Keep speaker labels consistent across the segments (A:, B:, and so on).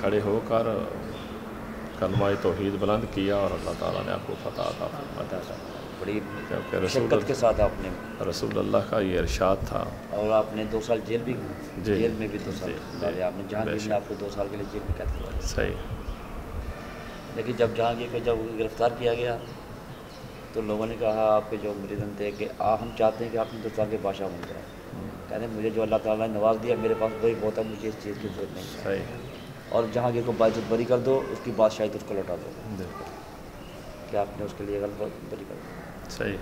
A: کھڑے ہو کر کلمہ توحید بلند کیا اور اللہ تعالیٰ نے آپ کو فتح عطا فرمایا۔
B: بڑی
A: کیونکہ رسول
B: کے ساتھ آپ نے
A: رسول اللہ کا یہ ارشاد تھا۔
B: اور آپ نے دو سال جیل بھی
A: جی۔
B: جیل میں بھی دو سال
A: جی،
B: آپ نے جہانگیر۔ نے آپ کو دو سال کے لیے جیل میں قید کیا۔
A: صحیح۔
B: لیکن جب جہانگیر کو جب گرفتار کیا گیا تو لوگوں نے کہا آپ کے جو مریدن تھے کہ آ ہم چاہتے ہیں کہ آپ ہندوستان کے بادشاہ بن جائیں۔ کہتے ہیں مجھے جو اللہ تعالیٰ نے نواز دیا میرے پاس وہی بہت ہے مجھے اس چیز کی ضرورت نہیں ہے۔
A: صحیح۔
B: اور جہانگیر کو باعزت بری کر دو اس کی بادشاہی اس کو لوٹا دو۔ کہ آپ نے اس کے لیے غلط بری کر دو
A: صحیح۔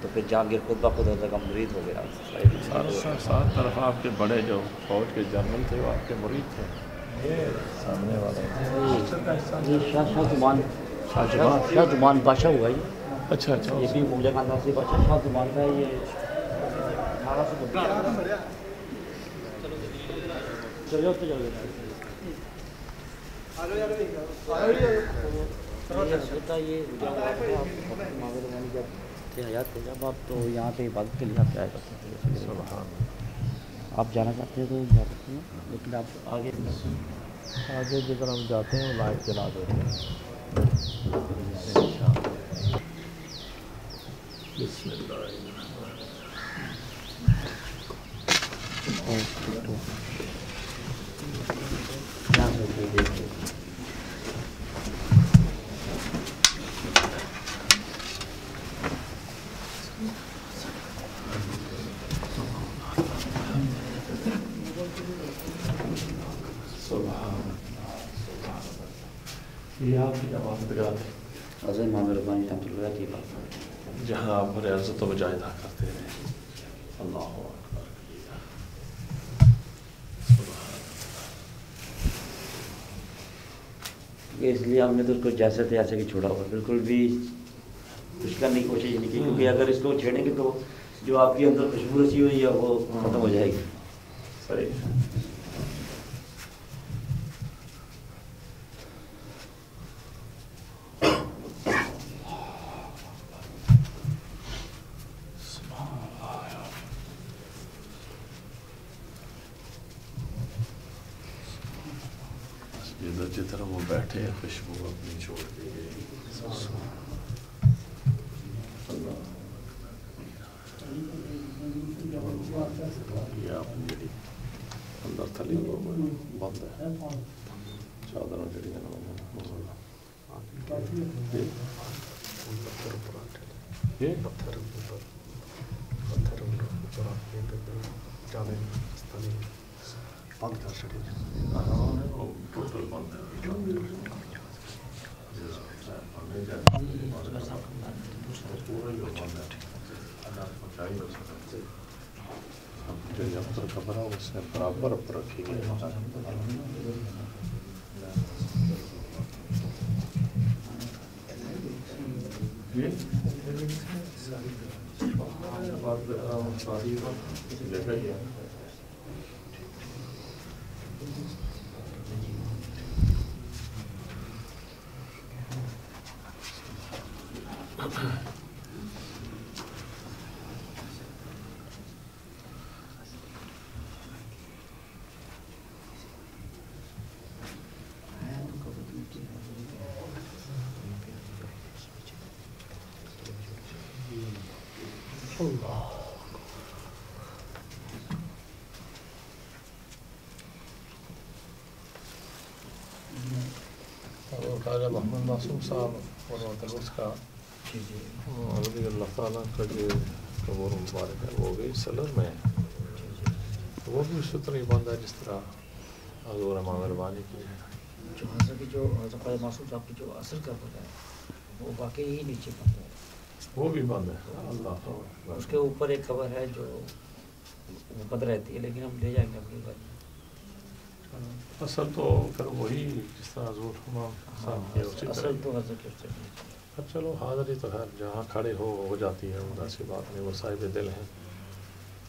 B: تو پھر جہانگیر خود بخود ہوتا کا مرید ہو گیا
A: سات طرف آپ کے بڑے جو فوج کے جنرل تھے وہ آپ کے مرید تھے۔ سامنے والے۔
B: بادشاہ ہوا یہ۔
A: اچھا اچھا۔
B: یہ بھی مغلیہ خاندان سے بادشاہ۔ شاہ زمان کا یہ اٹھارہ سو چلو تو چلو۔ حیات جب آپ تو یہاں پہ عبادت کے لیے آپ آیا کرتے تھے
A: سبحان
B: آپ جانا چاہتے ہیں تو جا سکتے ہیں، لیکن آپ آگے
A: آگے جدھر ہم جاتے ہیں، وہ لائٹ جلا دیتے ہیں۔ بسم اللہ
B: یہاں سے کوئی دیکھتے
A: سبحان یہ آپ کی عبادت گاہ ہے
B: حضرت محمد ربانی رحمۃ اللہ کی بات
A: جہاں عزت و مجاہدہ کرتے رہے اللہ
B: اس لیے ہم نے تو اس کو جیسے تھے ایسے کہ چھوڑا ہوا۔ بالکل بھی کچھ کرنے کی کوشش نہیں کی کیونکہ اگر اس کو چھیڑیں گے تو جو آپ کے اندر خوشبو رسی ہوئی ہے وہ ختم ہو جائے گی
A: صحیح جدھر جدھر وہ بیٹھے ہیں خوشبو اپنی چھوڑ دی گئی اللہ یہ آپ جڑی اندر تھلی وہ بند ہے چادر جڑی ہے نا یہ
C: پتھر اوپر پتھر اوپر آپ کے جانے بند کر چڑی
A: ٹوٹل بند خبر ہے اس نے برابر پر رکھی گئی فاضلة آه، فضيلة معصوم صاحب اور اس کا۔ رضی اللہ تعالیٰ کا جو قبور مبارک ہے وہ بھی سلر میں ہے۔ وہ بھی اسی طرح ہی بند ہے جس طرح حضور امام مہربانی کی ہے۔
B: جو حضرت کی جو حضرت معصوم صاحب کی جو اصل کا ہوتا ہے وہ واقعی ہی نیچے بند ہے۔
A: وہ بھی بند ہے۔ اللہ۔
B: اس کے اوپر ایک خبر ہے جو بند رہتی ہے لیکن ہم لے جائیں گے اپنی بات۔
A: اصل تو پھر وہی جس طرح حضور امام صاحب کی اسی طرح اب چلو حاضری تو خیر جہاں کھڑے ہو ہو جاتی ہے ایسی بات نہیں وہ صاحب دل ہیں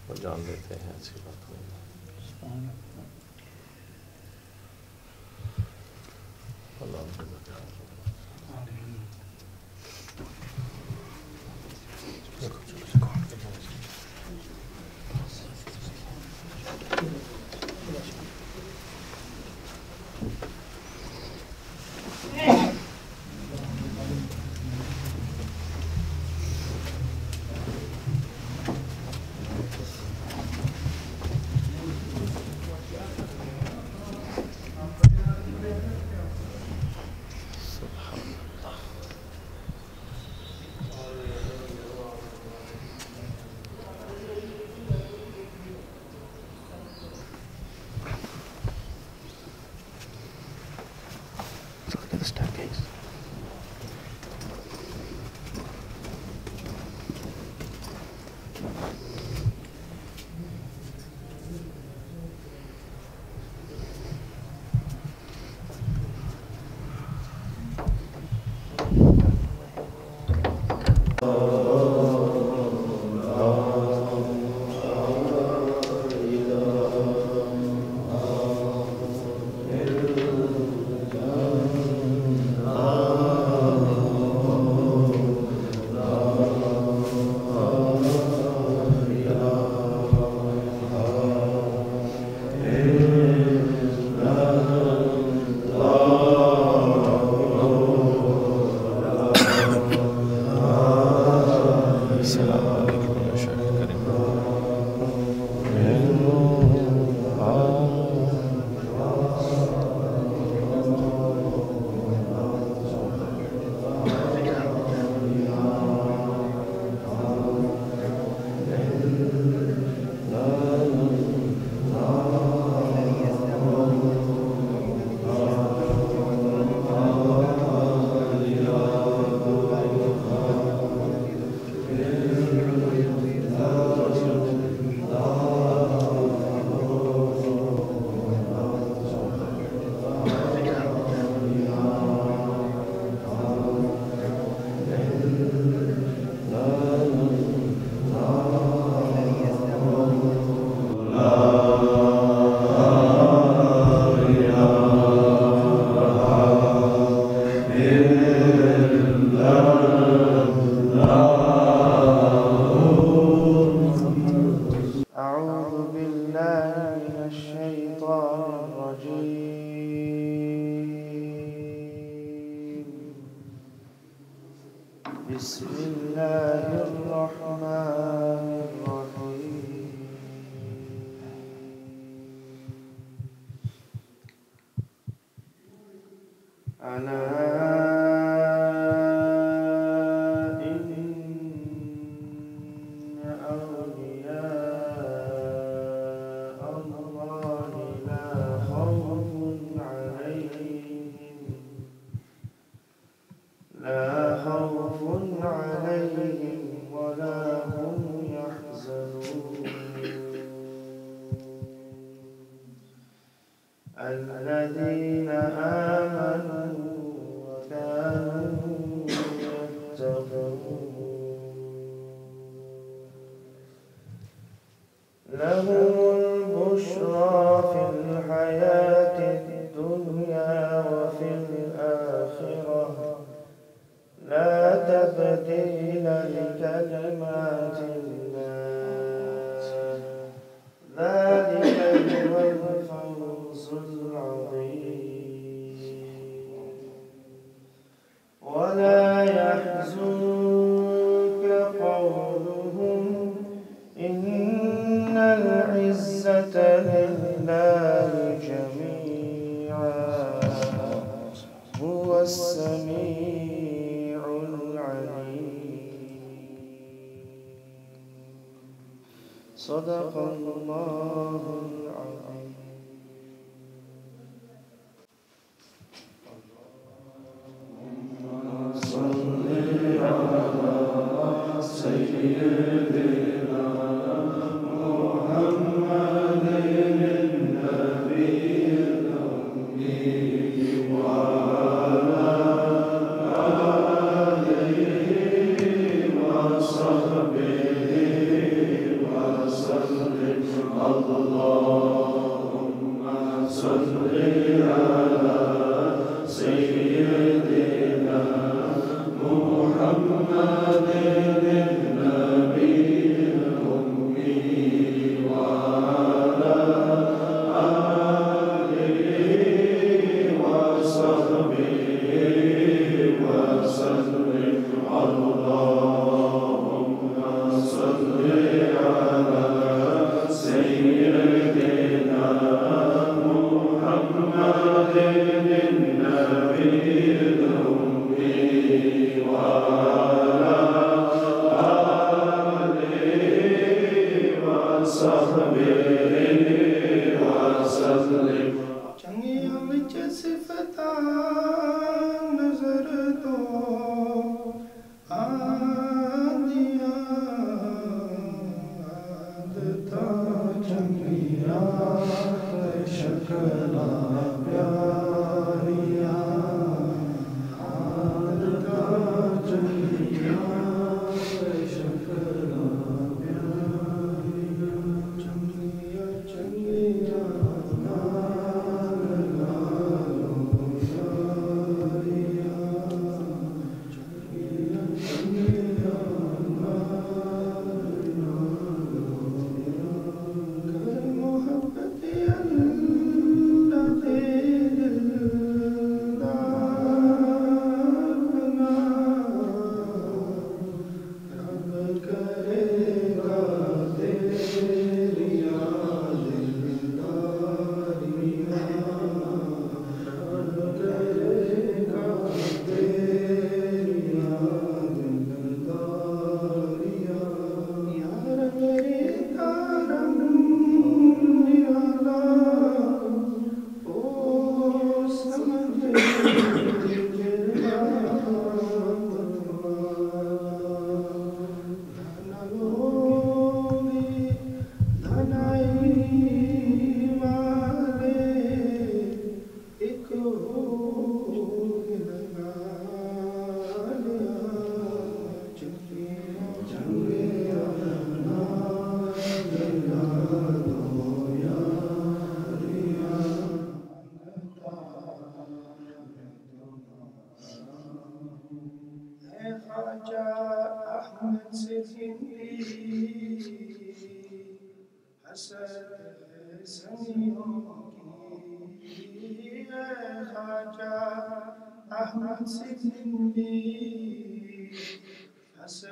A: وہ جان لیتے ہیں ایسی بات نہیں اللہ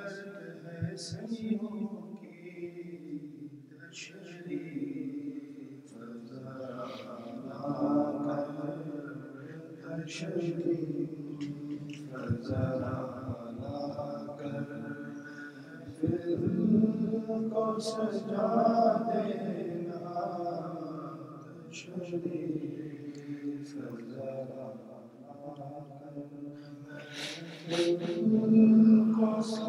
D: سجا دینا تشریف کو سجا دینا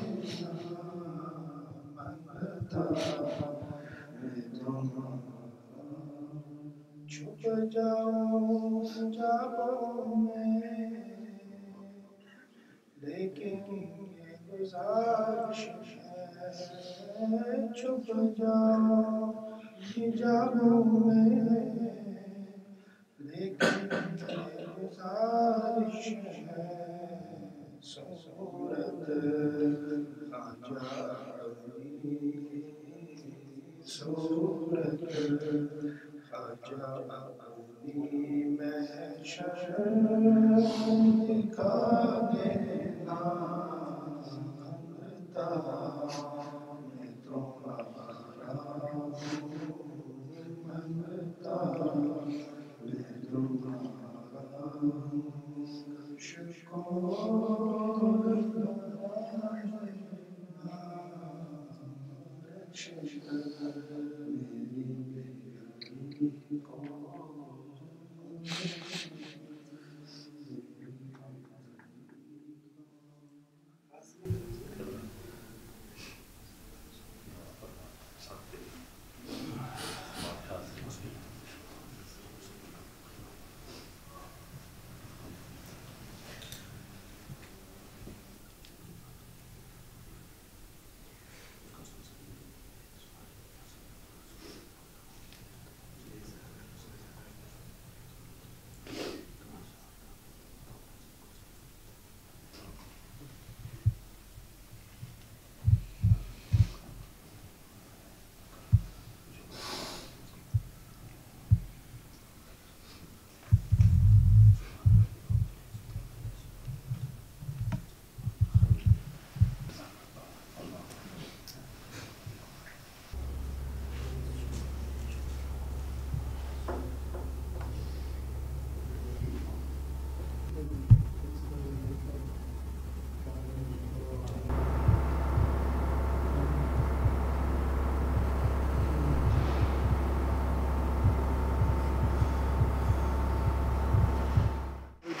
D: جاؤ جاؤ میں لیکن یہ گزارش ہے چھپ جاؤ جاؤ میں لیکن یہ گزارش ہے صورت خاجہ صورت خاجہ اپنی میں شرم دکھا دینا منگتا میں تمہارا منگتا میں تمہارا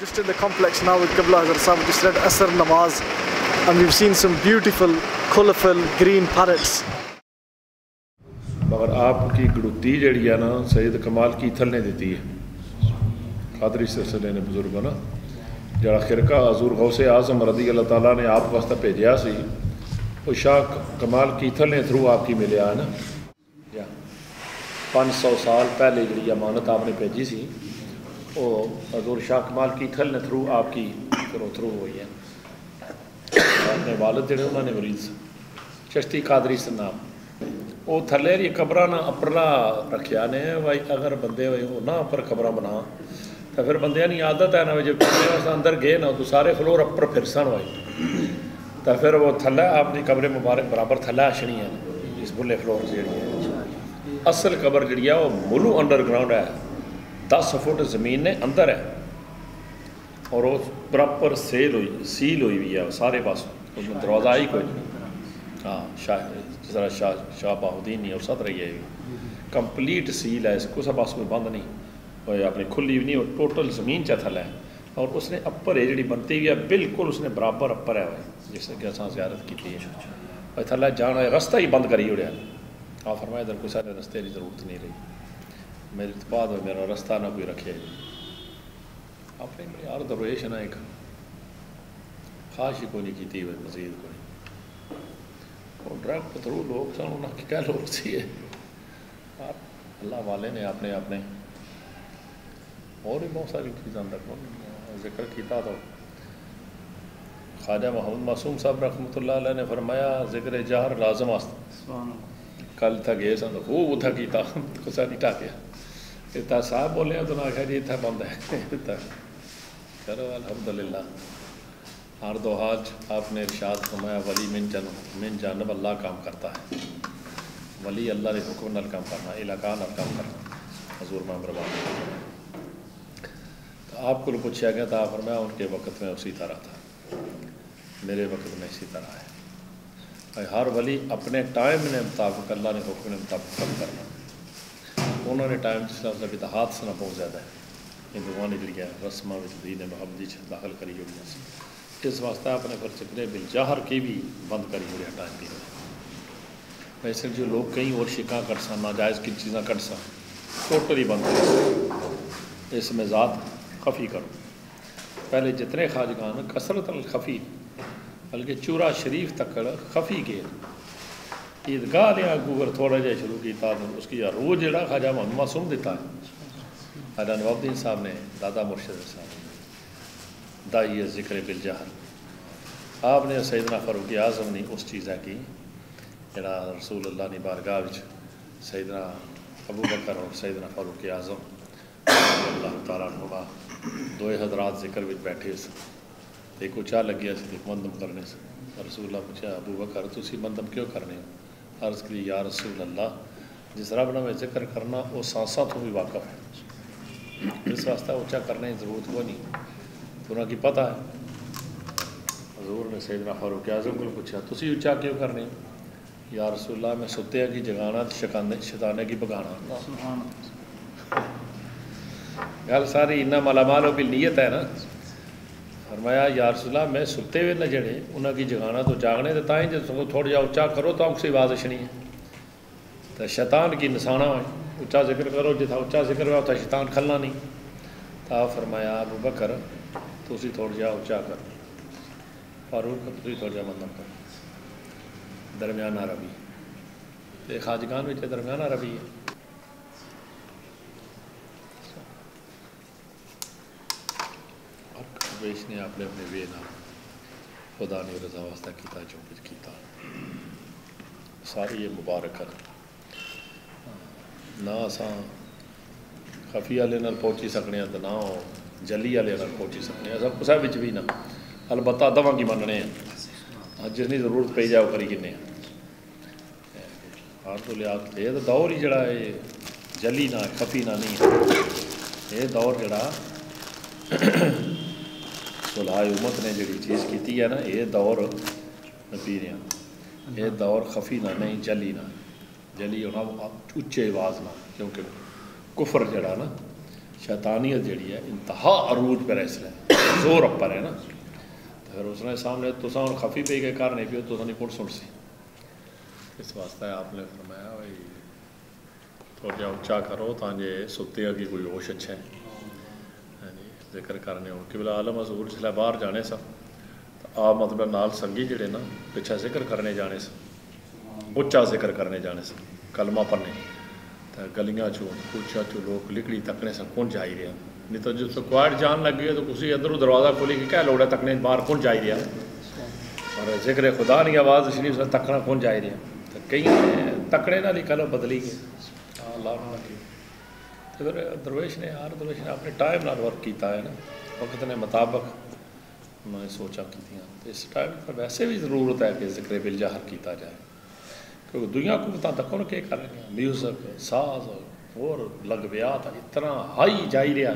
C: Just invested the complex now with Qibla Azhar Sahib, just read Asr Namaz. And we've seen some beautiful, colourful green parrots.
A: مگر آپ کی گڑتی جڑی ہے نا سید کمال کی تھلنے دیتی ہے خاطری سلسلے نے بزرگ نا جڑا خرقہ حضور غوث اعظم رضی اللہ تعالیٰ نے آپ واسطہ بھیجا سی وہ شاہ کمال کی تھلنے تھرو آپ کی ملیا ہے نا پانچ سو سال پہلے جڑی امانت آپ نے بھیجی سی ਸੀ ਉਹ ਹਜ਼ੂਰ ਸ਼ਾਹ ਕਮਾਲ ਕੀ ਥਲ ਨੇ ਥਰੂ ਆਪ ਕੀ ਕਰੋ ਥਰੂ ਹੋਈ ਹੈ ਆਪਣੇ ਵਾਲਦ ਜਿਹੜੇ ਉਹਨਾਂ ਨੇ ਮਰੀਜ਼ ਚਸ਼ਤੀ ਕਾਦਰੀ ਸਨਾਮ ਉਹ ਥੱਲੇ ਦੀ ਕਬਰਾਂ ਨਾ ਅਪਰਲਾ ਰੱਖਿਆ ਨੇ ਭਾਈ ਅਗਰ ਬੰਦੇ ਹੋਏ ਉਹ ਨਾ ਉੱਪਰ ਕਬਰਾਂ ਬਣਾ। ਤਾਂ ਫਿਰ ਬੰਦਿਆਂ ਦੀ ਆਦਤ ਹੈ ਨਾ ਜੇ ਬੰਦੇ ਅੰਦਰ ਗਏ ਨਾ ਤਾਂ ਸਾਰੇ ਫਲੋਰ ਉੱਪਰ ਫਿਰਸਣ ਹੋਏ। ਤਾਂ ਫਿਰ ਉਹ ਥੱਲੇ ਆਪਣੀ ਕਬਰੇ ਮੁਬਾਰਕ ਬਰਾਬਰ ਥੱਲੇ ਆਸ਼ਣੀ ਹੈ ਇਸ ਬੁੱਲੇ ਫਲੋਰ ਜਿਹੜੀ ਹੈ ਅਸਲ ਕਬਰ ਜਿਹੜੀ ਆ, ਉਹ ਮੁੱਲੂ ਅੰਡਰਗਰਾਉਂਡ ਹੈ। دس فٹ زمین نے اندر ہے۔ اور وہ پراپر سیل ہوئی سیل ہوئی ہوئی ہے، سارے پاس۔ اس میں دروازہ ہی کوئی نہیں۔ ہاں شاہ جس طرح شاہ شاہ بہدین نہیں اور سات رہی ہے۔ کمپلیٹ سیل ہے، اس کو سب آس میں بند نہیں۔ اور اپنی کھلی ہوئی نہیں اور ٹوٹل زمین چا تھل ہے اور اس نے اپر ہے جی بنتی ہوئی ہے، بالکل اس نے برابر اپر ہے۔ جس نے کہ اساں زیارت کی تھی۔ اور تھلا جانا، رستہ ہی بند کری ہو رہا ہے فرمایا ادھر کوئی سارے رستے کی ضرورت نہیں رہی۔ Merit paadoi meillä on eräs tänä kuira kieli. Aprimri arda rueishan aika. Kaashi kuni kitiivet mazid kuni. اور ڈرائیو پہ لوگ سن انہوں نے کیا لوگ سی ہے اللہ والے نے اپنے اپنے اور بھی بہت ساری چیزاں ذکر کیتا تو خواجہ محمد معصوم صاحب رحمۃ اللہ علیہ نے فرمایا ذکر جہر لازم کل تھا گئے سن خوب اتھا کیتا خسا نہیں ٹاکیا تا صاحب بولے تو میں آخر جی اتنا بند ہے چلو الحمد للہ ہر دو حاج آپ نے ارشاد فرمایا ولی من جن من جانب اللہ کام کرتا ہے ولی اللہ نے حکم نل کام کرنا علاقہ نل کام کرنا حضور محمر تو آپ کو پوچھا گیا تھا فرمایا ان کے وقت میں اسی طرح تھا میرے وقت میں اسی طرح ہے ہر ولی اپنے ٹائم نے مطابق اللہ نے حکم نے مطابق کام کرنا انہوں نے ٹائم جس طرح سے اتحاد سے نہ بہت زیادہ ہے ہندو نے جڑی ہے رسما نے محبت جیسے داخل کری ہوئی ہیں اس واسطہ اپنے پر چکرے بل جاہر کی بھی بند کری ہوئی ہے ٹائم پیر ویسے جو لوگ کئی اور شکا کٹ سن ناجائز چیزاں کٹ سن ٹوٹل ہی بند ہو اس میں ذات خفی کرو پہلے جتنے خواجہ کثرت الخفی بلکہ چورا شریف تک خفی کے عیدگاہ دیا گوگر تھوڑا جہا شروع کیتا تو اس کی روح جڑا خاجہ محمد معصوم دیتا ہے۔ خواجہ نواب دین صاحب نے، دادا مرشد صاحب نے یہ ذکر بالجہل۔ آپ نے سیدنا فاروق اعظم نے اس چیزاں کی جنا رسول اللہ نے بارگاہ وچ سیدنا ابو بکر اور سیدنا فاروق اعظم اللہ تعالیٰ عنہ دوئے حضرات ذکر بھی بیٹھے سن۔ ایک اچا لگیا سی، ایک مندم کرنے سے رسول اللہ پوچھا، ابو بکر، تسی مندم کیوں کرنے ہو؟ عرض کی یا رسول اللہ جس رب نے میں ذکر کرنا وہ سانسا تو بھی واقف ہے۔ اس واسطہ اونچا کرنے کی ضرورت کو نہیں۔ تو کی پتہ ہے۔ حضور نے سیدنا فاروق اعظم کو پوچھا تسی اونچا کیوں کرنے؟ یا رسول اللہ میں ستیا کی جگانا شتانے کی بگانا۔ گل ساری انہ مالا مال بھی نیت ہے نا۔ فرمایا، یا رسول اللہ، میں ستے ہوئے نہ جڑے انہاں کی جگانا تو جاگنے تے تائیں جے سگو تھوڑ جا اچا کرو تو اونسی آواز اشنی ہے۔ تو شیطان کی نسانا ہے۔ اچا ذکر کرو جے تھا اچا ذکر ہوا تھا شیطان کھلنا نہیں۔ تا فرمایا، ابو بکر تو اسی تھوڑ جا اچا کر۔ فاروق کا تو تھوڑ جا مندم کر۔ درمیانہ ربی۔ تے خاجگان وچ درمیانہ ربی ہے۔ ਦਰਵੇਸ਼ ਨੇ ਆਪਣੇ ਆਪਣੇ ਵੇ ਨਾਲ ਖੁਦਾ ਨੇ ਰਜ਼ਾ ਵਾਸਤਾ ਕੀਤਾ, ਜੋ ਕੁਝ ਕੀਤਾ। ਸਾਰੀ ਇਹ ਮੁਬਾਰਕ ਹੈ। ਨਾ ਅਸਾਂ ਖਫੀ ਵਾਲੇ ਨਾਲ ਪਹੁੰਚੀ ਸਕਣੇ ਆ ਤਾਂ ਨਾ ਜੱਲੀ ਵਾਲੇ ਨਾਲ ਪਹੁੰਚੀ ਸਕਣੇ ਆ ਕੁਸਾ ਵਿੱਚ ਵੀ ਨਾ। ਅਲਬਤਾ ਦਵਾਂਗੀ ਮੰਨਣੇ ਆ? ਅੱਜ ਜਿੰਨੀ ਜ਼ਰੂਰਤ ਪਈ ਜਾਓ ਕਰੀ ਕਿੰਨੇ ਆ? ਤੋਂ ਲਿਆ ਇਹ ਤਾਂ ਦੌਰ ਹੀ ਜਿਹੜਾ ਇਹ ਜਲੀ ਨਾ ਖਫੀ ਨਾ ਨਹੀਂ ਇਹ ਦੌਰ ਜਿਹੜਾ صلاح امت نے جڑی چیز کی تھی ہے نا یہ دور نبی نے۔ یہ دور خفی نہ، نہیں جلی نہ۔ جلی ہونا اچے آواز نہ، کیونکہ کفر جڑا نا، شیطانیت جڑی ہے، انتہا عروج پر اس لیے زور پر ہے نا۔ پھر اس نے سامنے تو سان خفی پہ کے کار نہیں پیو تو سانی پڑ سن سی اس واسطہ ہے آپ نے فرمایا، بھائی، تھوڑا اچا کرو تاں جے ستے کی کوئی ہوش اچھا ہے۔ ਜ਼ਿਕਰ ਕਰਨੇ ਹੋਣ ਕਿਬਲਾ ਆਲਮ ਹਜ਼ੂਰ ਜਿਸਲੇ ਬਾਹਰ ਜਾਣੇ ਸਾਂ, ਤਾਂ ਆਪ ਮਤਲਬ ਨਾਲ ਸੰਗੀ ਜਿਹੜੇ ਨਾ, ਪਿੱਛਾ ਜ਼ਿਕਰ ਕਰਨੇ ਜਾਣੇ ਸਨ ਉੱਚਾ ਜ਼ਿਕਰ ਕਰਨੇ ਜਾਣੇ ਸਨ ਕਲਮਾ ਪੜਨੇ ਤਾਂ ਗਲੀਆਂ ਚੋਂ ਕੁਚਾ ਚੋਂ ਲੋਕ ਲਿਕੜੀ ਤੱਕਨੇ ਸਨ ਕੌਣ ਜਾਈ ਰਿਹਾ? ਨਹੀਂ ਤਾਂ ਜਦੋਂ ਕੁਆੜ ਜਾਣ ਲੱਗੇ ਤਾਂ ਤਾਂ ਤੁਸੀਂ ਅੰਦਰੋਂ ਦਰਵਾਜ਼ਾ ਖੋਲੀ ਕਿ ਕਹਿ ਲੋੜਾ ਤੱਕਨੇ ਬਾਹਰ ਕੌਣ ਜਾਈ ਰਿਹਾ? ਪਰ ਜ਼ਿਕਰ ਖੁਦਾ ਦੀ ਆਵਾਜ਼ ਸ਼ਰੀਫ ਸਾ ਤੱਕਣਾ ਕੌਣ ਜਾਈ ਰਿਹਾ? ਤਾਂ ਕਈ ਤੱਕਣੇ ਨਾਲ ਹੀ ਕਲਮ ਬਦਲੀ ਗਈ ਅੱਲਾਹ ਨਾਲ ਤੇ ਫਿਰ ਦਰਵੇਸ਼ ਨੇ ਆਰ ਦਰਵੇਸ਼ ਨੇ ਆਪਣੇ ਟਾਈਮ ਨਾਲ ਵਰਕ ਕੀਤਾ ਹੈ ਨਾ, ਵਕਤ ਨੇ ਮੁਤਾਬਕ ਉਹਨਾਂ ਨੇ ਸੋਚਾਂ ਕੀਤੀਆਂ। ਤੇ ਇਸ ਟਾਈਮ ਪਰ ਵੈਸੇ ਵੀ ਜ਼ਰੂਰਤ ਹੈ ਕਿ ਜ਼ਿਕਰ ਬਿਲ ਜ਼ਾਹਰ ਕੀਤਾ ਜਾਏ। ਕਿਉਂਕਿ ਦੁਨੀਆ ਕੋ ਤਾਂ ਤਕਰ ਕੇ ਕਰ ਰਹੇ ਮਿਊਜ਼ਿਕ ਸਾਜ਼, ਹੋਰ ਲੱਗ ਵਿਆਹ ਤਾਂ ਇਤਨਾ ਹਾਈ ਜਾਈ ਰਿਹਾ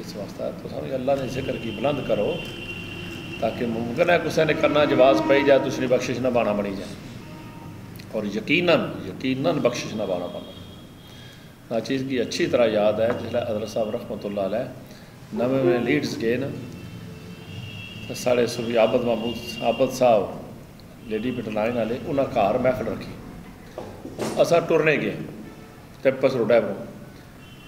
A: اس واسطہ تو سمجھ اللہ نے ذکر کی، بلند کرو تاکہ ممکن ہے کسی نے کرنا جواز پی جائے، دوسری بخشش نہ بانا بنی جائے۔ اور یقیناً یقیناً بخشش نہ بانا بنا ناچیز ہاں، کی اچھی طرح یاد ہے، جس لیے حضرت صاحب رحمۃ اللہ علیہ نوے میں لیڈز گئے نا، ساڑھے صبح آبد محمود آبد صاحب، لیڈی پٹنائن والے انہیں گھر محفل رکھی۔ اصا ٹرنے گئے ٹپس روڈ ہے۔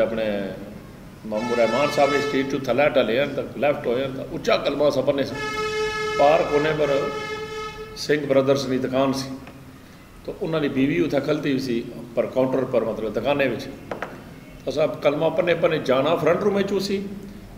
A: ਆਪਣੇ ਮਾਮੂ ਰਹਿਮਾਨ ਸਾਹਿਬ ਨੇ ਸਟੇਜ ਤੋਂ ਥੱਲੇ ਢਲੇ ਲਿਆ ਤਾਂ ਲੈਫਟ ਹੋਇਆ ਤਾਂ ਉੱਚਾ ਕਲਮਾ ਸਪਨੇ ਸੀ ਪਾਰ ਕੋਨੇ ਪਰ ਸਿੰਘ ਬ੍ਰਦਰਸ ਦੀ ਦੁਕਾਨ ਸੀ। ਤਾਂ ਉਹਨਾਂ ਦੀ ਬੀਵੀ ਉੱਥੇ ਖਲਤੀ ਸੀ, ਪਰ ਕਾਊਂਟਰ ਪਰ ਮਤਲਬ ਦੁਕਾਨੇ ਵਿੱਚ। ਤਾਂ ਸਭ ਕਲਮਾ ਪਨੇ ਪਨੇ ਜਾਣਾ ਫਰੰਟ ਰੂਮ ਵਿੱਚ ਸੀ।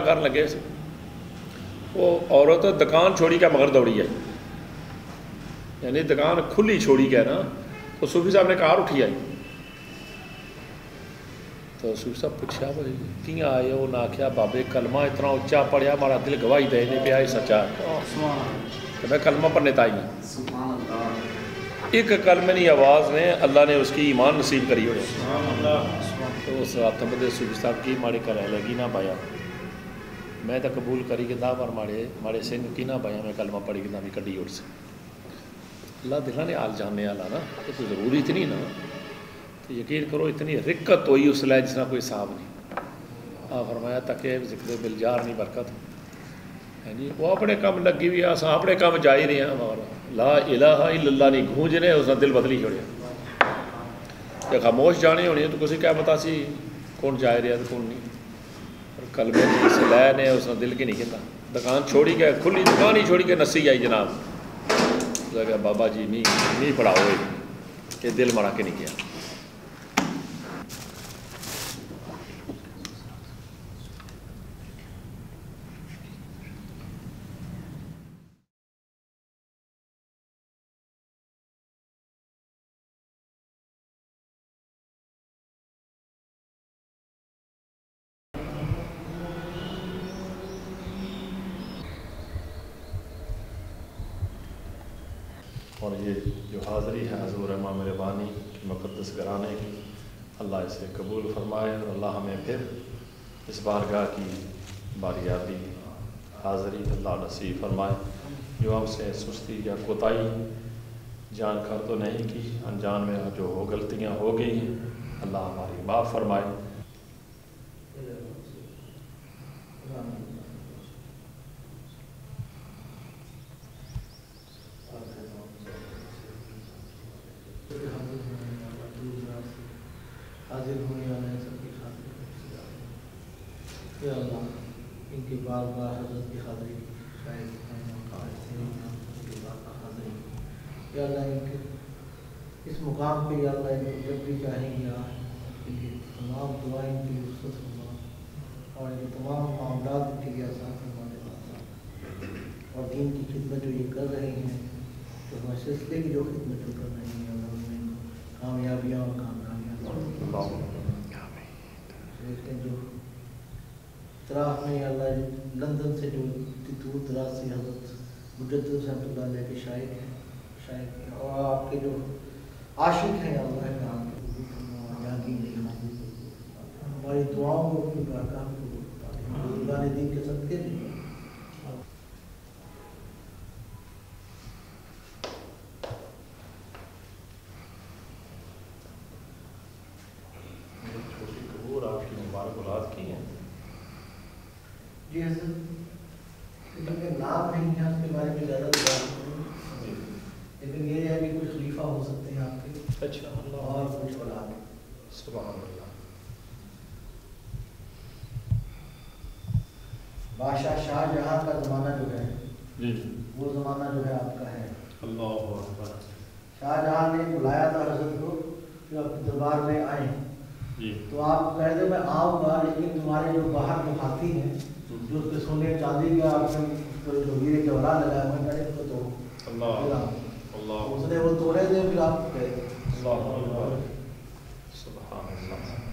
A: ਕਰਨ ਲੱਗੇ ਸੀ। وہ عورت دکان چھوڑی کا مگر دوڑی آئی۔ یعنی دکان کھلی چھوڑی کا ہے نا، تو صوفی صاحب نے کار اٹھی آئی۔ تو صوفی صاحب پوچھا، بھائی کی آئے وہ نہ کیا بابے، کلمہ اتنا اچا پڑیا مارا دل گواہی دے نہیں پیا سچا تو میں کلمہ پڑھنے تائی ہاں۔ ایک کلمے کی آواز نے اللہ نے اس کی ایمان نصیب کری ہوئے تو اس رات مدد صوفی صاحب کی ماڑی کرا لگی نہ بایا میں تو قبول کری کہ پر مارے مارے سن کی نہ پایا میں کلمہ پڑھی کہ نہ بھی کڈی اٹھ سے اللہ دلہ نے آل جاننے والا نا تو ضروری اتنی نا، تو یقین کرو اتنی رکت ہوئی اس لیے جس کا کوئی حساب نہیں۔ آ فرمایا تاکہ ذکر بلجار نہیں برکت۔ یعنی وہ اپنے کام لگی ہوئی آسان اپنے کام جا ہی رہے ہیں ہمارا لا الہ الا اللہ نہیں گونج اس نے دل بدلی چھوڑیا کہ خاموش جانے ہونی تو کسی کیا پتا سی کون جا رہا ہے تو کون نہیں۔ کل میں جی کسی لے نے، اس نے دل کی نہیں کہتا دکان چھوڑی گئے کھلی دکان ہی چھوڑی گئے نسی آئی جناب۔ بابا جی نہیں نہیں پڑھاؤ یہ دل مرا کے نہیں کیا۔ گرانے کی۔ اللہ اسے قبول فرمائے اور اللہ ہمیں پھر اس بارگاہ کی باریابی، حاضری اللہ نصیب فرمائے۔ جو ہم سے سستی یا کوتاہی جان کر تو نہیں کی، انجان میں جو ہو، غلطیاں ہو گئی ہیں، اللہ ہماری معاف فرمائے
E: حاضر ہونے والے ہیں سب کی خاطر یا اللہ ان کی بار بار حضرت کی حاضری شاید ہیں اور قائد سے نہیں ہیں ان کی بار بار حاضری یا اللہ ان کے اس مقام پہ یا اللہ ان کو جب بھی چاہیں گے آئیں ان کی تمام دعائیں ان کی رخصت فرما اور ان کے تمام معاملات ان کے لیے آسان فرما دے اور دین کی خدمت جو یہ کر رہے ہیں تو ہمارے سلسلے کی جو خدمت جو کر رہے ہیں اللہ ان میں کامیابیاں اور کامیابیاں دیکھتے ہیں جو طرح میں اللہ لندن سے جو دور دراز سے حضرت مجد رحمۃ اللہ علیہ کے شاعر ہیں شاعر ہیں اور آپ کے جو عاشق ہیں اللہ میں آپ کے قبول فرما اور یہاں کی نہیں ہماری دعاؤں کو اپنی بارگاہ میں قبول فرما بزرگان دین کے صدقے نہیں
A: چھوٹی قبور آپ کی مبارک اولاد کی ہیں
E: جی حضرت کیونکہ نام نہیں ہے اس کے بارے میں زیادہ
A: اچھا اللہ
E: اور کچھ اولاد
A: سبحان اللہ
E: بادشاہ شاہ جہاں کا زمانہ جو ہے
A: جی
E: وہ زمانہ جو ہے آپ کا ہے۔
A: اللہ اکبر۔
E: شاہ جہاں نے بلایا تھا حضرت کو کہ اپنے دربار میں آئیں
A: جی۔
E: تو آپ کہہ دیں میں آؤں گا لیکن تمہارے جو باہر جو ہاتھی ہیں جو اس پہ سونے چاندی کا آپ نے جو ہیرے جواہرات لگایا ہیں پہلے اس کو
A: اللہ۔
E: پھر
A: اللہ۔
E: اس نے وہ توڑے تھے پھر آپ
A: اللہ۔ اکبر سبحان اللہ۔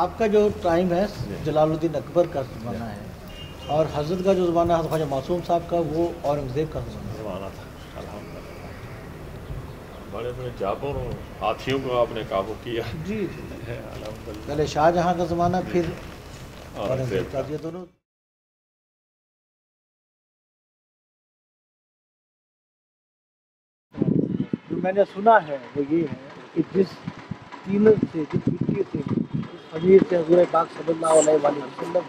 E: آپ کا جو ٹائم ہے جلال الدین اکبر کا زمانہ ہے اور حضرت کا جو زمانہ ہے خواجہ معصوم صاحب کا وہ اورنگزیب کا زمانہ
A: زمانہ تھا۔ بڑے بڑے جابر اور ہاتھیوں کو آپ نے قابو کیا۔
E: جی۔ جی پہلے شاہ جہاں کا زمانہ پھر
A: اور
E: اورنگزیب کا۔ یہ دونوں۔ جو میں نے سنا ہے وہ یہ ہے کہ جس تینت سے جس مٹی سے جس خمیر سے حضور پاک صلی اللہ علیہ وآلہ وسلم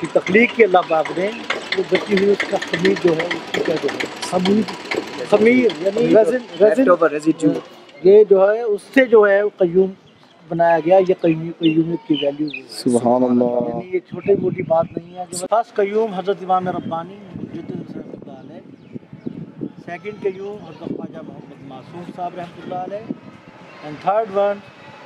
E: کی تخلیق کی اللہ پاک نے وہ بچی ہوئی اس کا خمیر جو ہے اس کی کیا جو ہے؟ خمیر۔ خمیر یعنی resin- یہ جو ہے اس سے جو ہے قیوم بنایا گیا۔ یہ قیوم قیومیت کی ویلیو
C: سبحان اللہ۔
E: یعنی یہ چھوٹی موٹی بات نہیں ہے کہ خاص قیوم حضرت امام ربانی سیکنڈ قیوم حضرت خواجہ محمد معصوم صاحب رحمۃ اللہ علیہ۔ اینڈ تھرڈ ون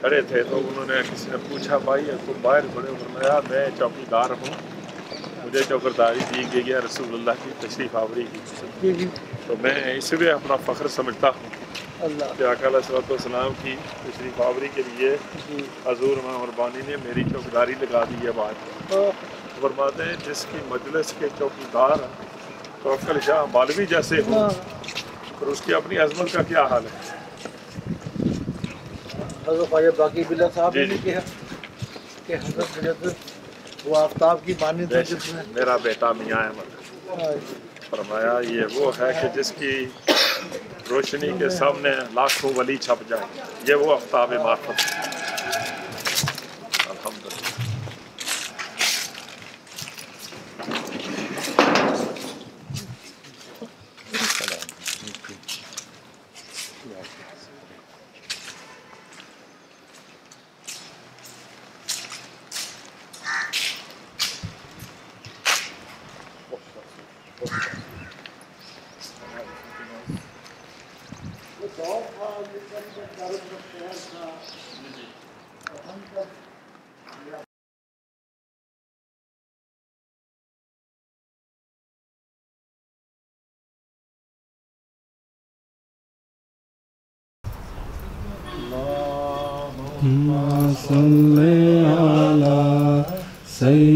A: کھڑے تھے تو انہوں نے کسی نے پوچھا بھائی تم باہر کھڑے فرمایا میں چوکیدار ہوں مجھے چوکرداری دی گئی ہے رسول اللہ کی تشریف آوری کی
E: جی جی۔
A: تو میں اس لیے اپنا فخر سمجھتا ہوں
E: اللہ۔
A: کہ آقا علیہ الصلوۃ والسلام کی تشریف آوری کے لیے
E: جی۔
A: حضور امام ربانی نے میری چوکداری لگا دی ہے باہر۔ فرماتے ہیں جس کی مجلس کے چوکیدار توکل شاہ بالوی جیسے ہوں اور اس کی اپنی عظمت کا کیا حال ہے؟
E: حضرت خواجہ باقی بلا صاحب
A: جی،
E: نے بھی
A: جی۔
E: کہا کہ حضرت حضرت وہ آفتاب کی بانی تھے جس میں
A: میرا بیٹا میاں احمد فرمایا یہ وہ ہے کہ جس کی روشنی کے سامنے لاکھوں ولی چھپ جائے یہ وہ آفتاب معرفت
F: صل على سيدنا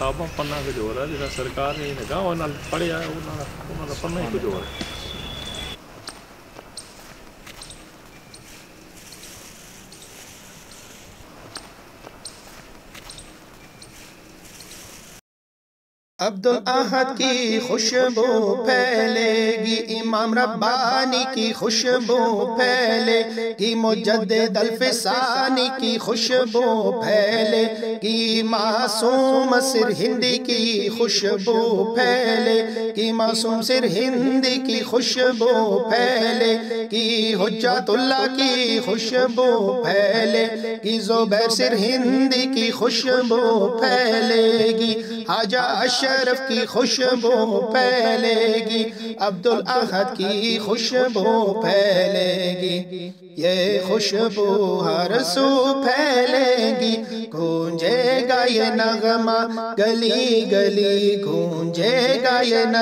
F: ਕਿਤਾਬਾਂ ਪੜ੍ਹਨਾ ਕੁਝ ਹੋਰ ਹੈ ਜਿਹੜਾ ਸਰਕਾਰ ਨੇ ਹੈਗਾ ਉਹ ਨਾਲ ਪੜਿਆ ਉਹਨਾਂ ਦਾ ਉਹਨਾਂ ਦਾ ਪੜ੍ਹਨਾ ਹੀ ਕੁਝ ਹੋਰ ਹੈ
G: عبد الاحد کی خوشبو پھیلے گی امام ربانی کی خوشبو پھیلے گی مجدد الفسانی کی خوشبو پھیلے کی معصوم سر ہندی کی خوشبو پھیلے۔ گی معصوم سر ہندی کی خوشبو پھیلے گی حجت اللہ کی خوشبو پھیلے گی زبیر سر ہندی کی خوشبو پھیلے گی حاجہ اشرف کی خوشبو پھیلے گی عبد الاحد کی خوشبو پھیلے گی، یہ خوشبو ہر سو پھیلے گی، گونجے گا یہ نغمہ، گلی گلی گونجے گا یہ نغمہ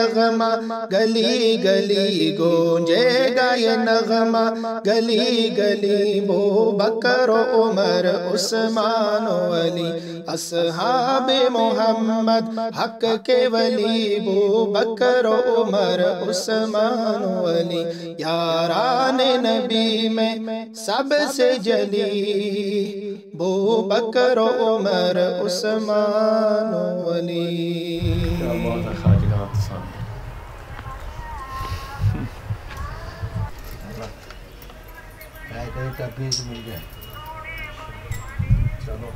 G: گلی گلی گونجے گا یہ نغمہ، گلی گلی بو بکر و عمر، عثمان و علی، اصحاب محمد، حق کے ولی، بو بکر و عمر، عثمان و علی، یاران نبی میں سب سے جلی، بو بکر و عمر، عثمان و علی
F: کیا بات ہے خواجگان ثانی چلو۔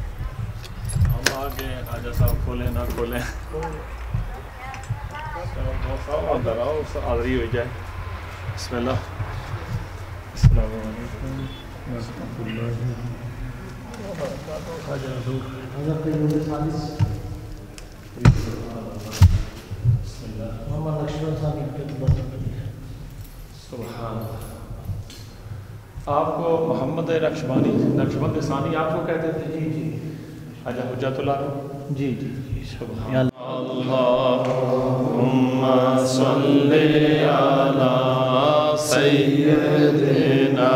F: ہم آگے خواجہ صاحب کھولیں نہ کھولیں۔ حاضری ہو جائے۔ بسم اللہ۔ السلام علیکم۔ ورحمۃ اللہ۔
E: محمد لکشمن صاحب
F: سبحان اللہ۔ آپ کو محمد رقشبانی نقشبند ثانی آپ کو کہتے تھے؟ جی جی۔ اچھا حجت اللہ
E: جی جی جی۔
F: سبحان اللہم صلی علی سیدنا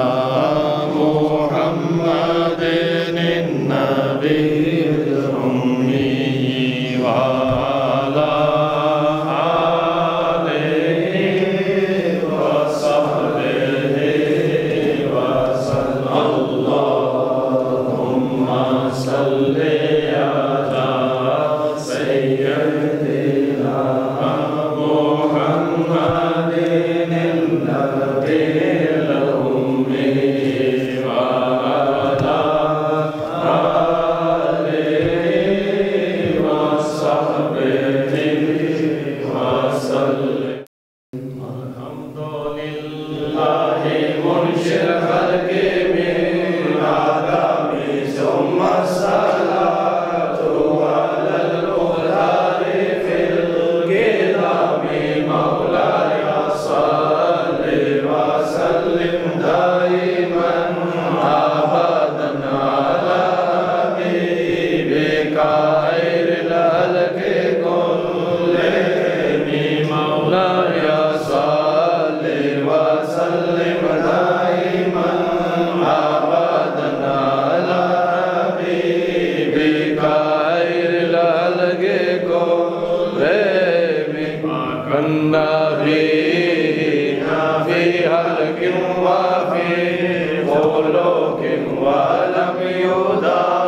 F: خلق ولم يدانه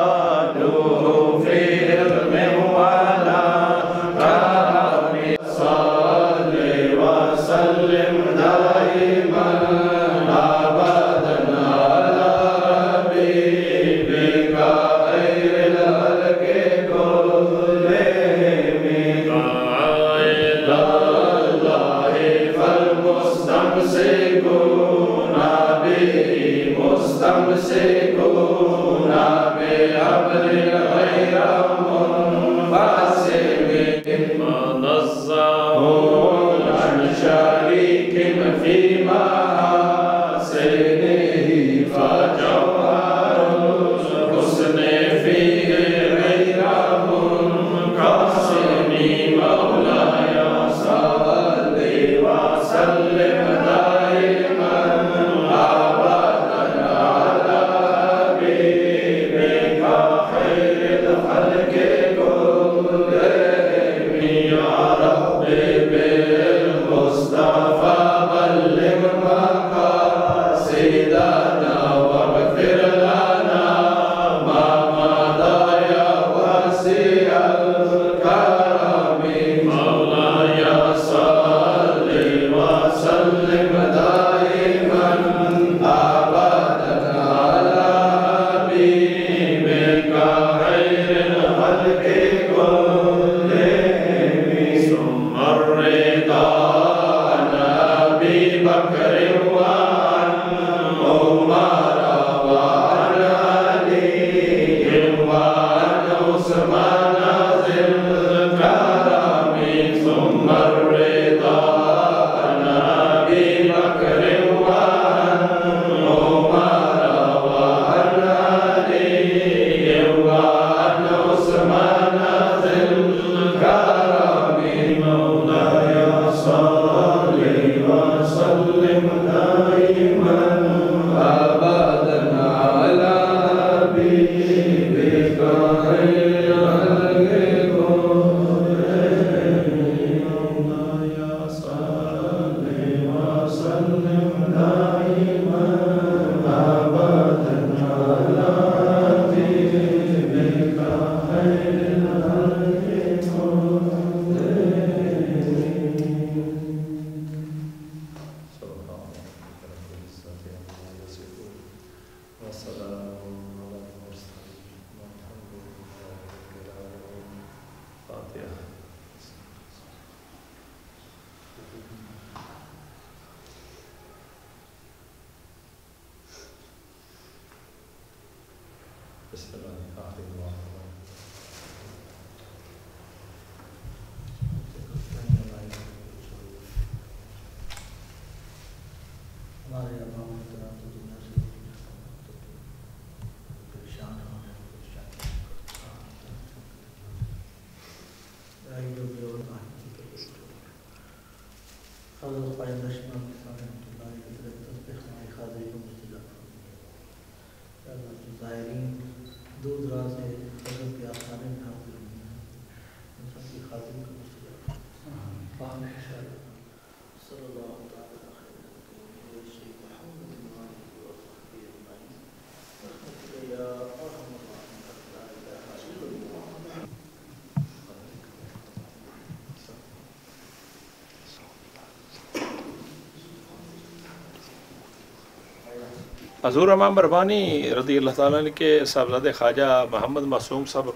A: حضور امام بربانی رضی اللہ تعالیٰ کے صاحبزادے خواجہ محمد معصوم صاحب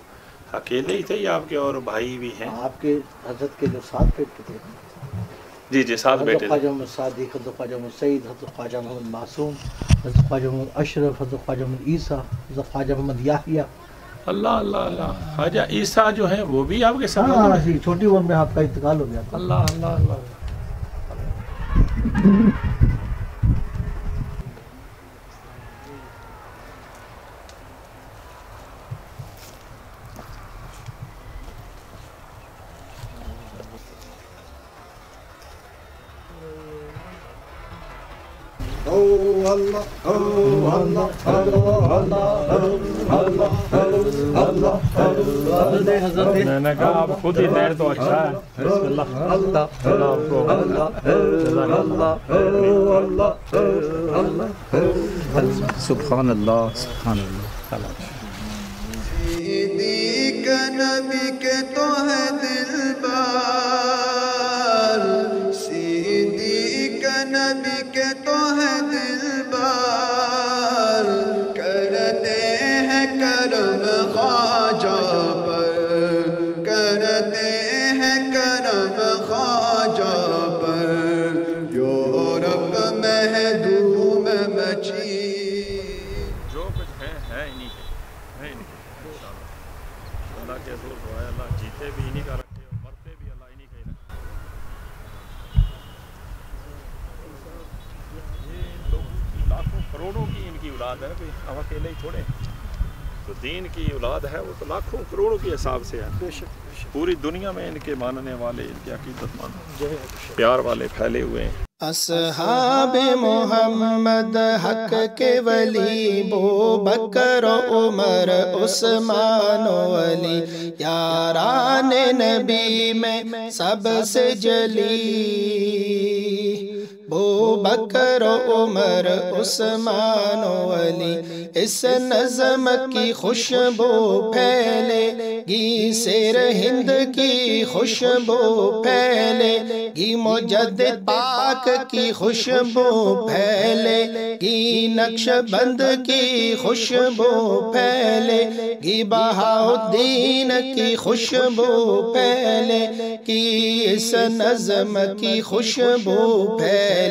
A: اکیلے ہی تھے یا آپ کے اور بھائی بھی ہیں؟
E: آپ کے حضرت کے جو ساتھ بیٹے تھے۔
A: جی جی ساتھ بیٹے
E: خواجہ محمد صادق حضرت خواجہ محمد سعید حضرت خواجہ محمد معصوم حضرت خواجہ محمد اشرف حضرت خواجہ محمد عیسیٰ حضرت خواجہ محمد یاحیہ
A: اللہ اللہ اللہ۔ خواجہ عیسیٰ جو ہیں وہ بھی آپ کے ساتھ
E: ہاں جی چھوٹی عمر میں آپ کا انتقال ہو گیا تھا۔
A: اللہ اللہ اللہ۔ اللہ اللہ
F: سبحان اللہ سبحان اللہ
H: نبی کے تو ہے دل بار صدیق نبی
A: اولاد ہے کوئی ہم اکیلے ہی تھوڑے ہیں۔ تو دین کی اولاد ہے وہ تو لاکھوں کروڑوں کے حساب سے ہے۔ پوری دنیا میں ان کے ماننے والے ان کے عقیدت مند پیار والے پھیلے ہوئے ہیں۔
G: اصحاب محمد حق کے ولی بو بکر و عمر عثمان و علی یاران نبی میں سب سے جلی۔ بو بکر و عمر، عثمان و علی، اس نظم کی خوشبو پھیلے، گی سیر ہند کی خوشبو پھیلے، گی مجدد پاک کی خوشبو پھیلے، گی نقش بند کی خوشبو پھیلے، گی بہاؤدین کی خوشبو پھیلے، گی اس نظم کی خوشبو پھیلے۔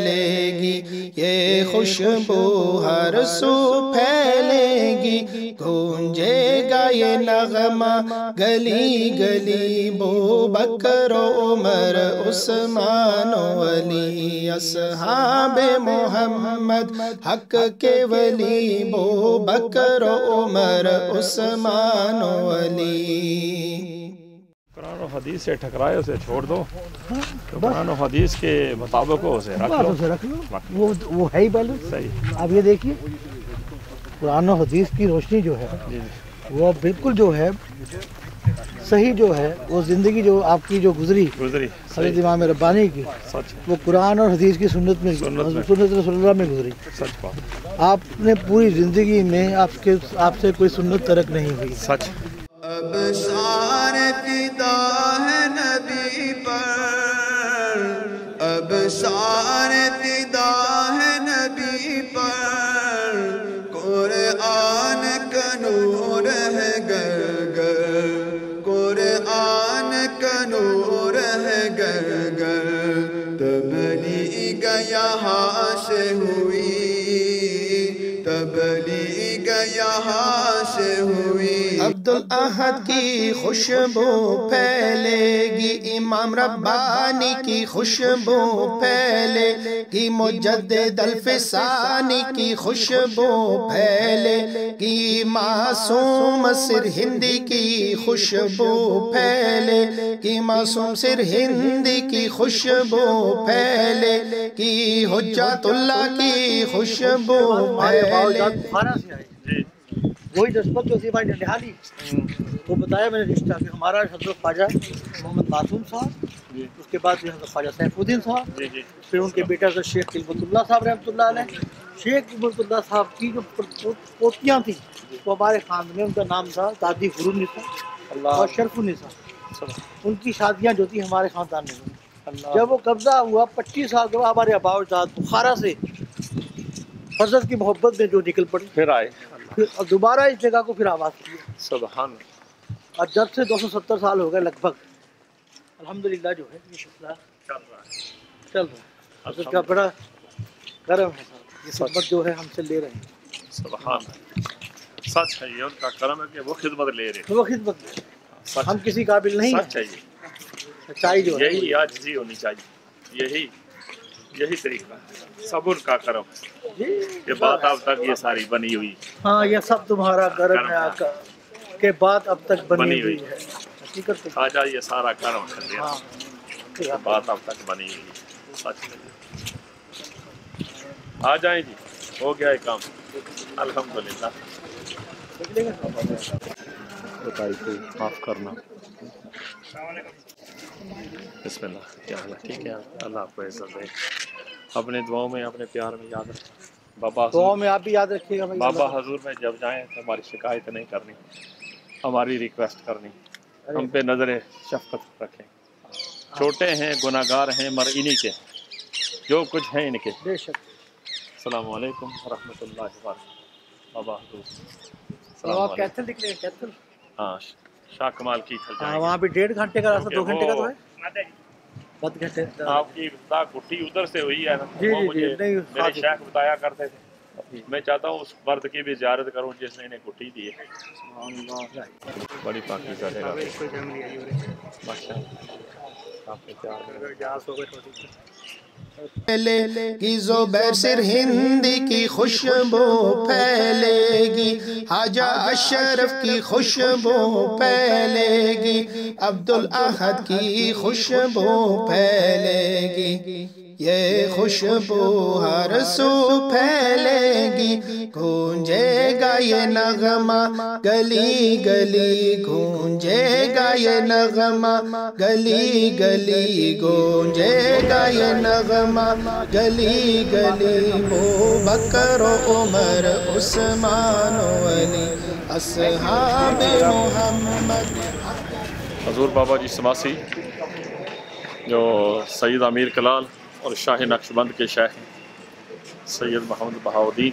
G: گی۔ یہ خوشبو ہر سو پھیلے گی۔ گونجے گا یہ نغمہ۔ گلی گلی بو بکر عمر، عثمان و علی، اصحاب محمد۔ حق کے ولی بو بکر عمر، عثمان و علی۔
A: قرآن و حدیث سے ٹھکرائے اسے چھوڑ دو۔ تو قرآن و حدیث کے مطابق ہو اسے رکھ لو۔
E: اسے رکھ لو۔ وہ وہ ہے ہی پہلے۔
A: صحیح۔
E: آپ یہ دیکھیے قرآن و حدیث کی روشنی جو ہے
A: جی۔
E: وہ بالکل جو ہے صحیح جو ہے وہ زندگی جو آپ کی جو گزری
A: گزری۔
E: حضرت امام ربانی کی
A: سچ۔
E: وہ قرآن اور حدیث کی سنت میں
A: سنت میں۔
E: سنت رسول اللہ میں گزری۔
A: سچ بات۔
E: آپ نے پوری زندگی میں آپ کے آپ سے کوئی سنت ترک نہیں ہوئی۔
A: سچ۔
H: اب سار فدا ہے نبی پر، اب سار فدا ہے نبی پر، قرآن کا نور ہے گر گر قرآن کا نور ہے گر گر تبلیغ یہاں سے ہوئی یہاں سے ہوئی۔
G: عبد الاحد کی خوشبو پھیلے گی امام ربانی کی خوشبو پھیلے گی مجدد الفسانی کی خوشبو پھیلے گی معصوم سر ہندی کی خوشبو پھیلے گی معصوم سر ہندی کی خوشبو پھیلے گی حجت اللہ کی خوشبو پھیلے
E: بخارا سے آئے
A: جی
E: وہی دسمت جو بھائی ڈنڈیالی وہ بتایا میں نے رشتہ کہ ہمارا حضرت خواجہ محمد معصوم صاحب
A: جی۔
E: اس کے بعد حضرت خواجہ سیف الدین صاحب۔
A: جی جی۔
E: پھر ان کے بیٹا حضرت شیخ قلبت اللہ صاحب رحمۃ اللہ علیہ۔ شیخ قلبت اللہ صاحب کی جو پو- پوتیاں تھیں وہ ہمارے خاندان میں ان کا نام تھا دادی حرون نسا اور شرف النسا۔ ان کی شادیاں جو تھیں ہمارے خاندان میں۔ جب وہ قبضہ ہوا پچیس سال کے بعد ہمارے ابا اجداد بخارا سے فرزت کی محبت میں جو نکل پڑی۔
A: پھر آئے۔
E: اب دوبارہ اس جگہ کو پھر آواز کی
A: سبحان
E: اور جب سے دو سو ستر سال ہو گئے لگ بھگ الحمدللہ جو ہے یہ سلسلہ
A: چل رہا ہے۔
E: چل رہا ہے۔ کا بڑا کرم ہے۔ یہ خدمت جو ہے ہم سے لے رہے ہیں۔
A: سبحان۔ سچ ہے یہ ان کا کرم ہے کہ وہ خدمت لے رہے
E: وہ خدمت ہے
A: سچ
E: ہم کسی قابل نہیں
A: سچ
E: ہیں
A: ہے یہ۔
E: سچائی جو ہے۔
A: یہی آجزی ہونی چاہیے۔ یہی یہی طریقہ ہے۔ صبر کا کرم۔ یہ بات اب تک یہ ساری بنی ہوئی۔
E: ہاں یہ سب تمہارا کرم ہے آقا کے بات اب تک بنی ہوئی ہے۔ حقیقت
A: خواجہ یہ سارا کرم کر دیا۔
E: ہاں۔
A: بات اب تک بنی ہوئی۔ ہے سچ ہے آ جائیں جی۔ ہو گیا یہ کام۔ الحمدللہ۔ بتائی کو معاف کرنا بسم اللہ۔ کیا حال ہے؟ ٹھیک ہے۔ اللہ آپ کو عزت دے اپنے دعاؤں میں اپنے پیار میں یاد رکھیں۔ بابا
E: دعاؤں میں آپ بھی یاد رکھیے گا۔ بھائی
A: بابا حضور میں جب جائیں تو ہماری شکایت نہیں کرنی۔ ہماری ریکویسٹ کرنی۔ ہم پہ نظر شفقت رکھیں۔ چھوٹے ہیں گناہ گار ہیں مر انہی کے۔ جو کچھ ہیں ان کے۔
E: بے شک۔
A: السلام علیکم ورحمۃ اللہ وبرکاتہ۔ بابا حضور۔
E: کیتھل نکلے ہیں کیتھل؟
A: ہاں شاہ کمال کی
E: ہاں
A: جائیں
E: وہاں پہ ڈیڑھ گھنٹے کا راستہ دو گھنٹے کا تو ہے۔
A: آپ کی ابتدا گٹھی ادھر سے ہوئی ہے۔
E: جی،
A: وہ
E: جی،
A: مجھے
E: نہیں،
A: میرے شیخ بتایا کرتے تھے۔ میں چاہتا ہوں اس مرد کی بھی زیارت کروں جس نے انہیں گٹھی دی ہے۔ بڑی پاکیزہ جگہ ماشاء اللہ آپ کے
G: پھیلے گی زبیر سر ہندی کی خوشبو پھیلے گی حاجہ اشرف کی خوشبو پھیلے گی، عبدالاحد کی خوشبو پھیلے گی۔ یہ خوشبو ہر سو پھیلے گی، گونجے گا یہ نغمہ، گلی گلی گونجے گا یہ نغمہ، گلی گلی گونجے گا یہ نغمہ، گلی گلی بو بکر و عمر، عثمان و علی، اصحاب محمد۔
A: حضور بابا جی سماسی جو سید امیر کلال اور شاہ نقش بند کے شیخ سید محمد بہاؤدین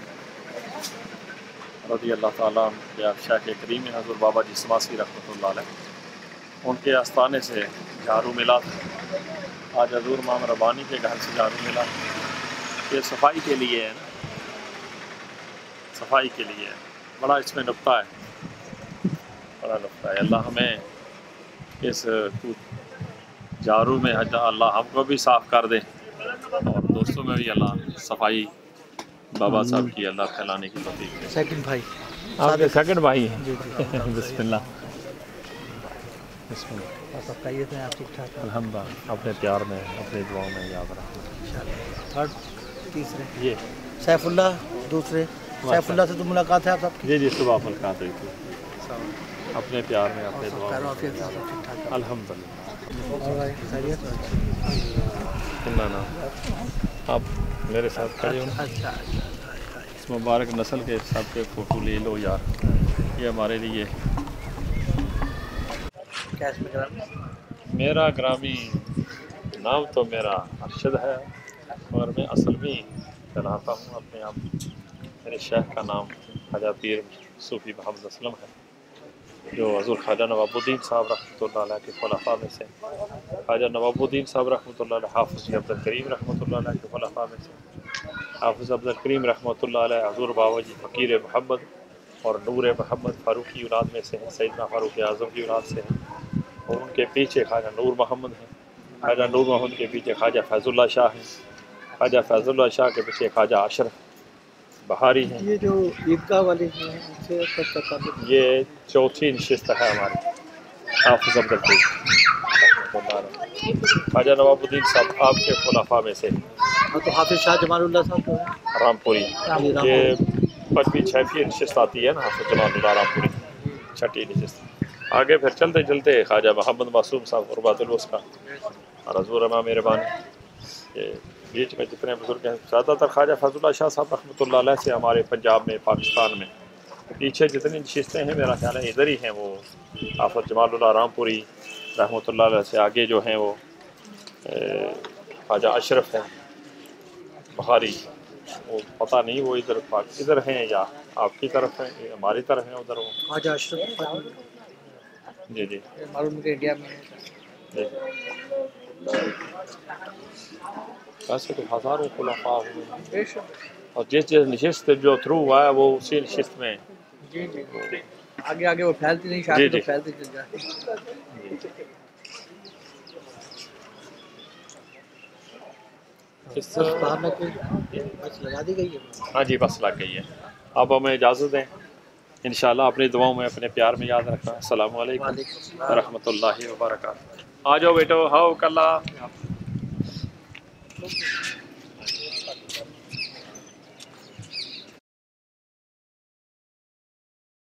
A: رضی اللہ تعالیٰ عنہ کے شیخ کریم حضور بابا جی سماسی رحمۃ اللہ علیہ۔ ان کے آستانے سے جھاڑو ملا تھا۔ آج حضور مام ربانی کے گھر سے جھاڑو ملا۔ یہ صفائی کے لیے ہے نا۔ صفائی کے لیے ہے۔ بڑا اس میں نقطہ ہے۔ بڑا نقطہ ہے۔ اللہ ہمیں اس جارو میں اللہ ہم کو بھی صاف کر دے۔ اور دوستوں میں بھی اللہ صفائی بابا صاحب کی اللہ پھیلانے کی توفیق
C: سیکنڈ بھائی
A: آپ کے سیکنڈ بھائی ہیں۔
C: جی جی
A: بسم اللہ۔ بسم اللہ۔
C: آپ کہیے تھے آپ ٹھیک ٹھاک
A: الحمد للہ اپنے پیار میں اپنے دعاؤں میں یاد رکھنا
C: تھرڈ تیسرے؟
A: یہ۔
C: سیف اللہ دوسرے؟ سیف اللہ سے تو ملاقات ہے آپ سب کی؟
A: جی جی صبح ملاقات ہوئی تھی۔ اپنے پیار میں اپنے
C: ٹھاک
A: الحمد للہ سننا نا آپ میرے ساتھ کھڑے ہو اس مبارک نسل کے سب کے فوٹو لے لو یار۔ یہ ہمارے لیے۔ میرا گرامی نام تو میرا ارشد ہے اور میں اصل میں چلاتا ہوں اپنے آپ۔ میرے شیخ کا نام خواجہ پیر صوفی محمد اسلم ہے۔ جو حضور خواجہ نواب الدین صاحب رحمۃ اللہ علیہ کے خلفاء میں سے، خواجہ نواب الدین صاحب رحمۃ اللہ علیہ، حافظ جی عبد الکریم رحمۃ اللہ علیہ کے خلفاء میں سے، حافظ عبد الکریم رحمۃ اللہ علیہ، حضور بابا جی فقیر محمد اور نور محمد فاروق کی اولاد میں سے ہیں، سیدنا فاروق اعظم کی اولاد سے ہیں، اور ان کے پیچھے خواجہ نور محمد ہیں، خواجہ نور محمد کے پیچھے خواجہ فیض اللہ شاہ ہیں، خواجہ فیض اللہ شاہ کے پیچھے خواجہ اشرف بہاری ہیں۔
C: یہ جو عیدگاہ والے ہیں ان سے
A: یہ چوتھی نشست ہے ہماری۔ حافظ عبد خواجہ نواب الدین صاحب آپ کے خلفاء میں سے۔
C: ہاں تو حافظ شاہ جمال اللہ صاحب رام
A: یہ پچھویں چھٹی نشست آتی ہے نا حافظ جمال اللہ رامپوری۔ چھٹی نشست آگے پھر چلتے چلتے خواجہ محمد معصوم صاحب قربات الوسقہ اور حضور امام مہربانی۔ یہ بیچ میں جتنے بزرگ ہیں زیادہ تر خواجہ فضل اللہ شاہ صاحب رحمۃ اللہ علیہ سے ہمارے پنجاب میں پاکستان میں۔ پیچھے جتنی نشستیں ہیں میرا خیال ہے ادھر ہی ہیں وہ۔ آفت جمال اللہ رامپوری رحمۃ اللہ علیہ سے آگے جو ہیں وہ خواجہ اشرف ہیں بخاری۔ وہ پتہ نہیں وہ ادھر پاک ادھر ہیں یا آپ کی طرف ہیں ہماری طرف ہیں ادھر وہ؟
C: خواجہ اشرف
A: جی جی۔
C: معلوم کہ انڈیا میں
A: جی۔ ویسے تو ہزاروں خلفاء ہوئے ہیں اور جس جس نشست جو تھرو ہوا ہے وہ اسی نشست میں
C: جی جی آگے آگے وہ پھیلتی نہیں شاید تو۔ پھیلتی چل جاتی
A: اس
C: لگا دی گئی ہے
A: ہاں جی بس لگ گئی ہے اب ہمیں اجازت دیں انشاءاللہ اپنی دعاؤں میں اپنے پیار میں یاد رکھنا السلام علیکم ورحمۃ اللہ وبرکاتہ آ جاؤ بیٹو ہاؤ کل